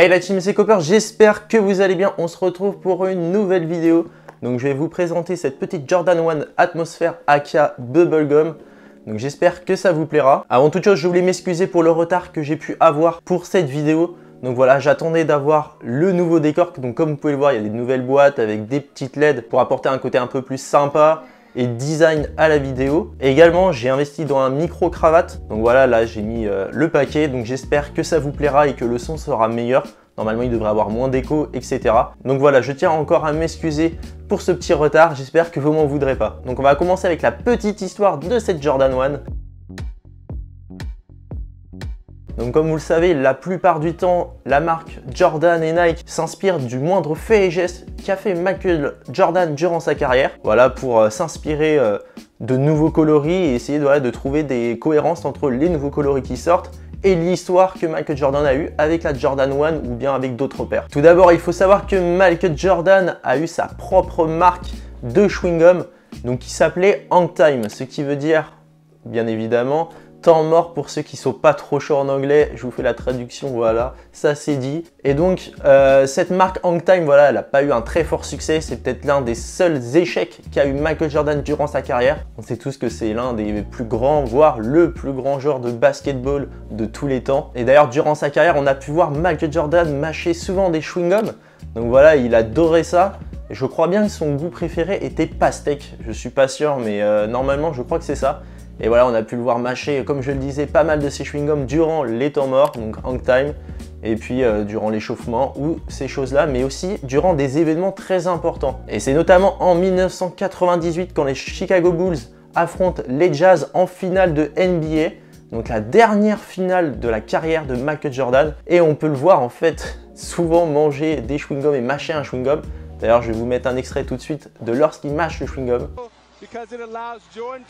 Hey la team c'est Copper, j'espère que vous allez bien. On se retrouve pour une nouvelle vidéo. Donc je vais vous présenter cette petite Jordan 1 Atmosphère AK Bubblegum. Donc j'espère que ça vous plaira. Avant toute chose, je voulais m'excuser pour le retard que j'ai pu avoir pour cette vidéo. Donc voilà, j'attendais d'avoir le nouveau décor. Donc comme vous pouvez le voir, il y a des nouvelles boîtes avec des petites LED pour apporter un côté un peu plus sympa design à la vidéo. Également, j'ai investi dans un micro cravate. Donc voilà, là j'ai mis euh, le paquet. Donc j'espère que ça vous plaira et que le son sera meilleur. Normalement, il devrait avoir moins d'écho, etc. Donc voilà, je tiens encore à m'excuser pour ce petit retard. J'espère que vous m'en voudrez pas. Donc on va commencer avec la petite histoire de cette Jordan 1. Donc comme vous le savez, la plupart du temps, la marque Jordan et Nike s'inspirent du moindre fait et geste fait Michael Jordan durant sa carrière. Voilà, pour euh, s'inspirer euh, de nouveaux coloris et essayer de trouver des cohérences entre les nouveaux coloris qui sortent et l'histoire que Michael Jordan a eu avec la Jordan 1 ou bien avec d'autres paires. Tout d'abord, il faut savoir que Michael Jordan a eu sa propre marque de chewing-gum donc qui s'appelait Hangtime, ce qui veut dire bien évidemment temps mort pour ceux qui sont pas trop chauds en anglais. Je vous fais la traduction, voilà, ça c'est dit. Et donc, euh, cette marque Hangtime, voilà, elle n'a pas eu un très fort succès. C'est peut-être l'un des seuls échecs qu'a eu Michael Jordan durant sa carrière. On sait tous que c'est l'un des plus grands, voire le plus grand joueur de basketball de tous les temps. Et d'ailleurs, durant sa carrière, on a pu voir Michael Jordan mâcher souvent des chewing-gums. Donc voilà, il adorait ça. Je crois bien que son goût préféré était pastèque. Je suis pas sûr, mais euh, normalement, je crois que c'est ça. Et voilà, on a pu le voir mâcher, comme je le disais, pas mal de ses chewing-gums durant les temps morts, donc hang time, et puis euh, durant l'échauffement ou ces choses-là, mais aussi durant des événements très importants. Et c'est notamment en 1998 quand les Chicago Bulls affrontent les Jazz en finale de NBA, donc la dernière finale de la carrière de Michael Jordan, et on peut le voir en fait souvent manger des chewing-gums et mâcher un chewing-gum. D'ailleurs, je vais vous mettre un extrait tout de suite de lorsqu'il mâche le chewing-gum. Jordan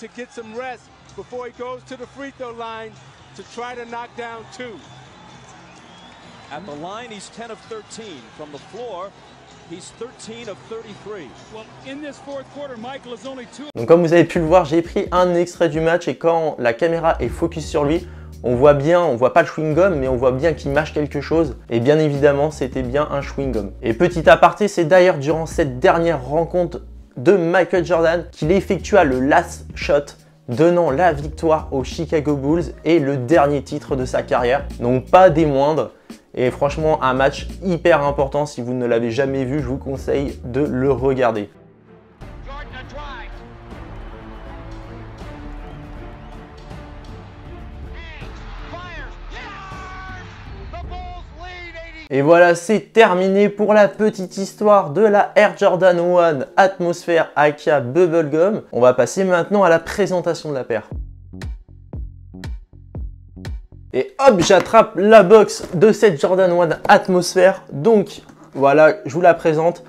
before he goes to the free throw line to try to knock down two. At the line, he's 10 of 13. From the floor, he's 13 of 33. Well, in this fourth quarter, Michael is only two. Donc comme vous avez pu le voir, j'ai pris un extrait du match et quand la caméra est focus sur lui, on voit bien, on voit pas le chewing-gum, mais on voit bien qu'il mâche quelque chose. Et bien évidemment, c'était bien un chewing-gum. Et petit aparté, c'est d'ailleurs durant cette dernière rencontre de Michael Jordan qu'il effectua le last shot donnant la victoire aux Chicago Bulls et le dernier titre de sa carrière. Donc pas des moindres. Et franchement, un match hyper important. Si vous ne l'avez jamais vu, je vous conseille de le regarder. Et voilà, c'est terminé pour la petite histoire de la Air Jordan 1 Atmosphère AK Bubblegum. On va passer maintenant à la présentation de la paire. Et hop, j'attrape la box de cette Jordan 1 Atmosphère. Donc, voilà, je vous la présente.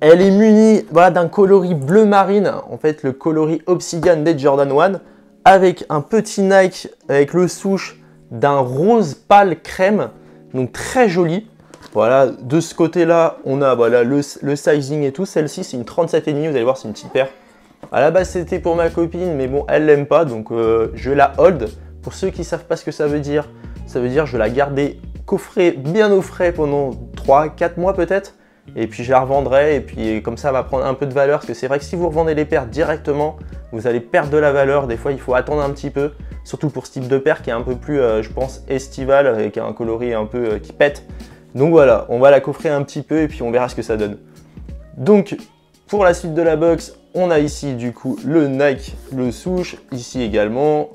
Elle est munie voilà, d'un coloris bleu marine, en fait le coloris Obsidian des Jordan 1, avec un petit Nike avec le souche d'un rose pâle crème, donc très joli. Voilà, de ce côté-là, on a voilà, le, sizing et tout. Celle-ci, c'est une 37,5, vous allez voir, c'est une petite paire. À la base, c'était pour ma copine, mais bon, elle l'aime pas, donc euh, je la hold. Pour ceux qui savent pas ce que ça veut dire, ça veut dire je vais la garder coffrée bien au frais pendant 3-4 mois peut-être. Et puis je la revendrai, et puis comme ça, elle va prendre un peu de valeur. Parce que c'est vrai que si vous revendez les paires directement, vous allez perdre de la valeur. Des fois, il faut attendre un petit peu. Surtout pour ce type de paire qui est un peu plus, euh, je pense, estival, avec un coloris un peu euh, qui pète. Donc voilà, on va la coffrer un petit peu et puis on verra ce que ça donne. Donc pour la suite de la box, on a ici du coup le Nike, le souche, ici également,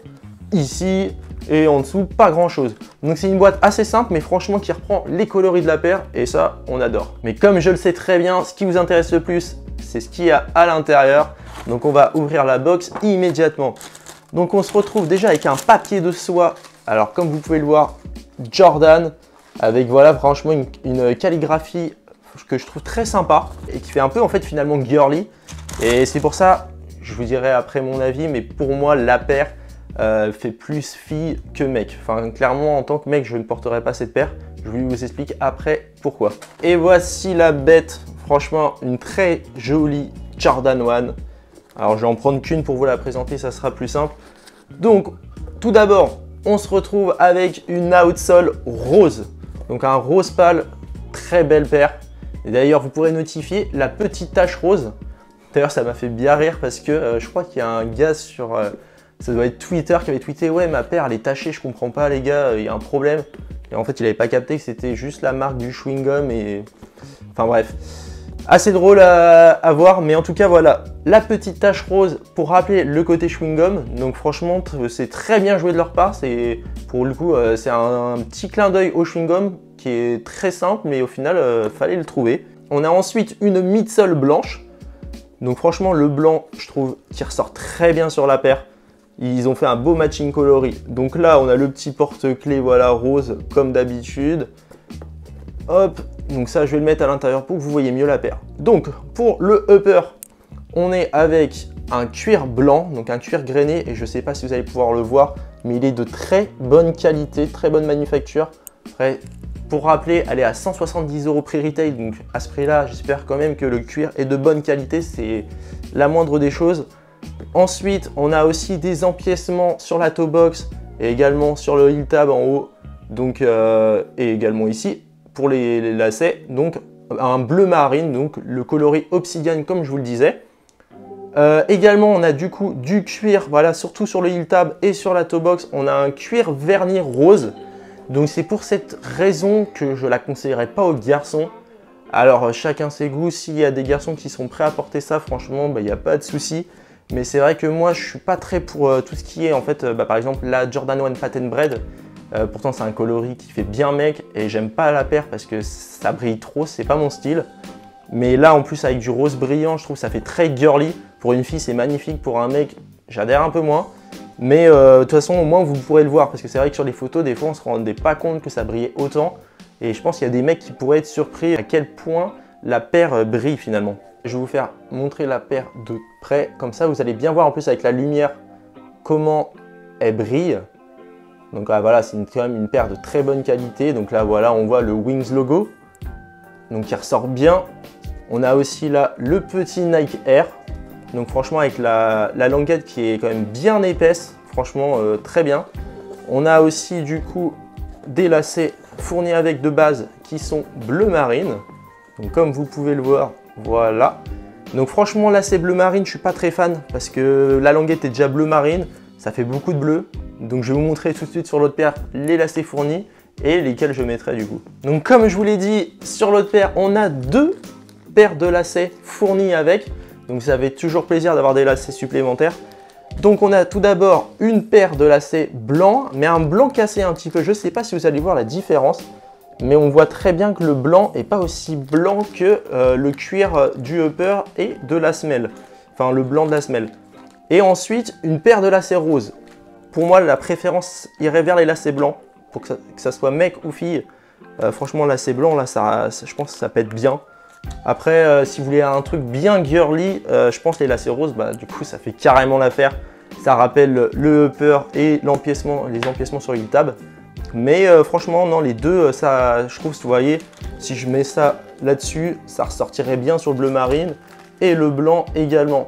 ici et en dessous pas grand chose. Donc c'est une boîte assez simple mais franchement qui reprend les coloris de la paire et ça on adore. Mais comme je le sais très bien, ce qui vous intéresse le plus, c'est ce qu'il y a à l'intérieur. Donc on va ouvrir la box immédiatement. Donc on se retrouve déjà avec un papier de soie. Alors comme vous pouvez le voir, Jordan, avec voilà franchement une, calligraphie que je trouve très sympa et qui fait un peu en fait finalement girly. Et c'est pour ça, je vous dirai après mon avis, mais pour moi la paire euh, fait plus fille que mec. Enfin clairement en tant que mec je ne porterai pas cette paire. Je vous explique après pourquoi. Et voici la bête, franchement une très jolie Jordan 1. Alors je vais en prendre qu'une pour vous la présenter, ça sera plus simple. Donc tout d'abord, on se retrouve avec une outsole rose. Donc un rose pâle, très belle paire. Et d'ailleurs, vous pourrez notifier la petite tache rose. D'ailleurs, ça m'a fait bien rire parce que euh, je crois qu'il y a un gars sur... Euh, ça doit être Twitter qui avait tweeté « Ouais, ma paire, elle est tachée, je comprends pas les gars, il y a un problème. » Et en fait, il avait pas capté que c'était juste la marque du chewing-gum et... Enfin bref. Assez drôle à, voir, mais en tout cas, voilà. La petite tache rose pour rappeler le côté chewing-gum. Donc franchement, c'est très bien joué de leur part. C'est Pour le coup, euh, c'est un, petit clin d'œil au chewing-gum qui est très simple, mais au final, euh, fallait le trouver. On a ensuite une midsole blanche. Donc franchement, le blanc, je trouve qu'il ressort très bien sur la paire. Ils ont fait un beau matching coloris. Donc là, on a le petit porte-clés, voilà, rose, comme d'habitude. Hop, donc ça, je vais le mettre à l'intérieur pour que vous voyez mieux la paire. Donc, pour le upper, on est avec un cuir blanc, donc un cuir grainé, et je ne sais pas si vous allez pouvoir le voir, mais il est de très bonne qualité, très bonne manufacture. Après, pour rappeler, elle est à 170 euros prix retail, donc à ce prix-là, j'espère quand même que le cuir est de bonne qualité, c'est la moindre des choses. Ensuite, on a aussi des empiècements sur la toe box et également sur le heel tab en haut, donc, euh, et également ici les, lacets. Donc un bleu marine, donc le coloris obsidian comme je vous le disais. Euh, également, on a du coup du cuir, voilà, surtout sur le heel tab et sur la toe box, on a un cuir verni rose. Donc c'est pour cette raison que je la conseillerais pas aux garçons. Alors chacun ses goûts, s'il y a des garçons qui sont prêts à porter ça, franchement, bah, il n'y a pas de souci. Mais c'est vrai que moi, je suis pas très pour euh, tout ce qui est, en fait, euh, bah, par exemple, la Jordan 1 Patent Bread. Euh, pourtant, c'est un coloris qui fait bien mec et j'aime pas la paire parce que ça brille trop, c'est pas mon style. Mais là, en plus, avec du rose brillant, je trouve ça fait très girly. Pour une fille, c'est magnifique. Pour un mec, j'adhère un peu moins. Mais de toute façon, au moins, vous pourrez le voir parce que c'est vrai que sur les photos, des fois, on se rendait pas compte que ça brillait autant. Et je pense qu'il y a des mecs qui pourraient être surpris à quel point la paire brille finalement. Je vais vous faire montrer la paire de près, comme ça vous allez bien voir en plus avec la lumière comment elle brille. Donc ah, voilà, c'est quand même une paire de très bonne qualité. Donc là voilà, on voit le Wings logo, donc qui ressort bien. On a aussi là le petit Nike Air. Donc franchement avec la, languette qui est quand même bien épaisse, franchement euh, très bien. On a aussi du coup des lacets fournis avec de base qui sont bleu marine. Donc comme vous pouvez le voir, voilà. Donc franchement, là, c'est bleu marine, je suis pas très fan parce que la languette est déjà bleu marine. Ça fait beaucoup de bleu. Donc je vais vous montrer tout de suite sur l'autre paire les lacets fournis et lesquels je mettrai du coup. Donc comme je vous l'ai dit, sur l'autre paire, on a deux paires de lacets fournis avec. Donc ça fait toujours plaisir d'avoir des lacets supplémentaires. Donc on a tout d'abord une paire de lacets blancs, mais un blanc cassé un petit peu. Je ne sais pas si vous allez voir la différence mais on voit très bien que le blanc est pas aussi blanc que euh, le cuir du upper et de la semelle, enfin le blanc de la semelle. Et ensuite, une paire de lacets roses. Pour moi, la préférence irait vers les lacets blancs, pour que ça, soit mec ou fille. Euh, franchement, lacets blancs, là, ça, je pense que ça pète bien. Après, euh, si vous voulez un truc bien girly, je pense les lacets roses, bah, du coup, ça fait carrément l'affaire. Ça rappelle le upper et les empiècements sur le tab. Mais euh, franchement, non, les deux, euh, ça, je trouve, vous voyez, si je mets ça là-dessus, ça ressortirait bien sur le bleu marine et le blanc également.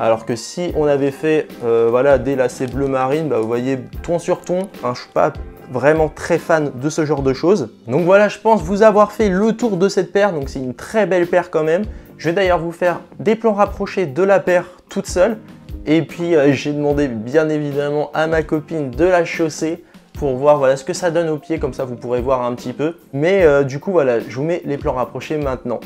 Alors que si on avait fait euh, voilà, des lacets bleu marine, bah, vous voyez, ton sur ton, hein, je suis pas vraiment très fan de ce genre de choses. Donc voilà, je pense vous avoir fait le tour de cette paire, donc c'est une très belle paire quand même. Je vais d'ailleurs vous faire des plans rapprochés de la paire toute seule. Et puis j'ai demandé bien évidemment à ma copine de la chausser pour voir voilà, ce que ça donne au pied, comme ça vous pourrez voir un petit peu. Mais euh, du coup voilà, je vous mets les plans rapprochés maintenant.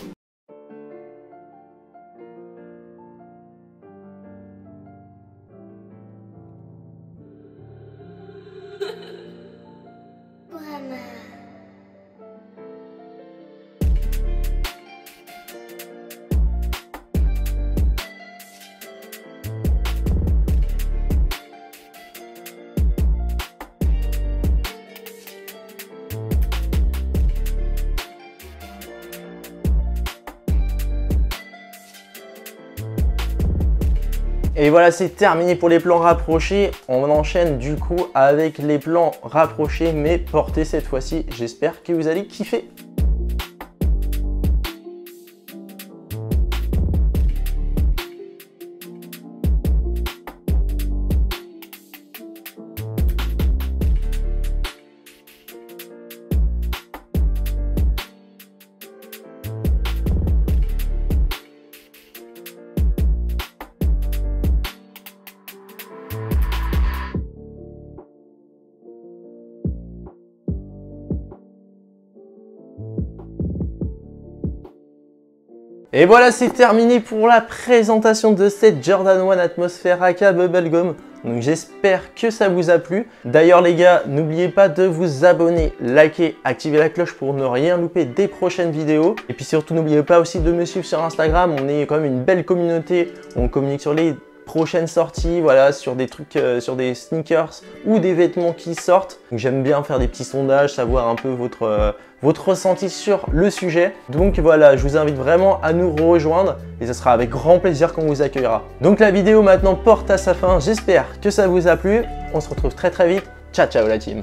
Et voilà, c'est terminé pour les plans rapprochés. On enchaîne du coup avec les plans rapprochés mais portés cette fois-ci. J'espère que vous allez kiffer. Et voilà, c'est terminé pour la présentation de cette Jordan 1 Atmosphère AK Bubblegum. Donc j'espère que ça vous a plu. D'ailleurs les gars, n'oubliez pas de vous abonner, liker, activer la cloche pour ne rien louper des prochaines vidéos. Et puis surtout n'oubliez pas aussi de me suivre sur Instagram, on est quand même une belle communauté, on communique sur les prochaines sorties, voilà, sur des trucs, euh, sur des sneakers ou des vêtements qui sortent. J'aime bien faire des petits sondages, savoir un peu votre, euh, votre ressenti sur le sujet. Donc voilà, je vous invite vraiment à nous rejoindre et ce sera avec grand plaisir qu'on vous accueillera. Donc la vidéo maintenant porte à sa fin, j'espère que ça vous a plu. On se retrouve très très vite. Ciao ciao la team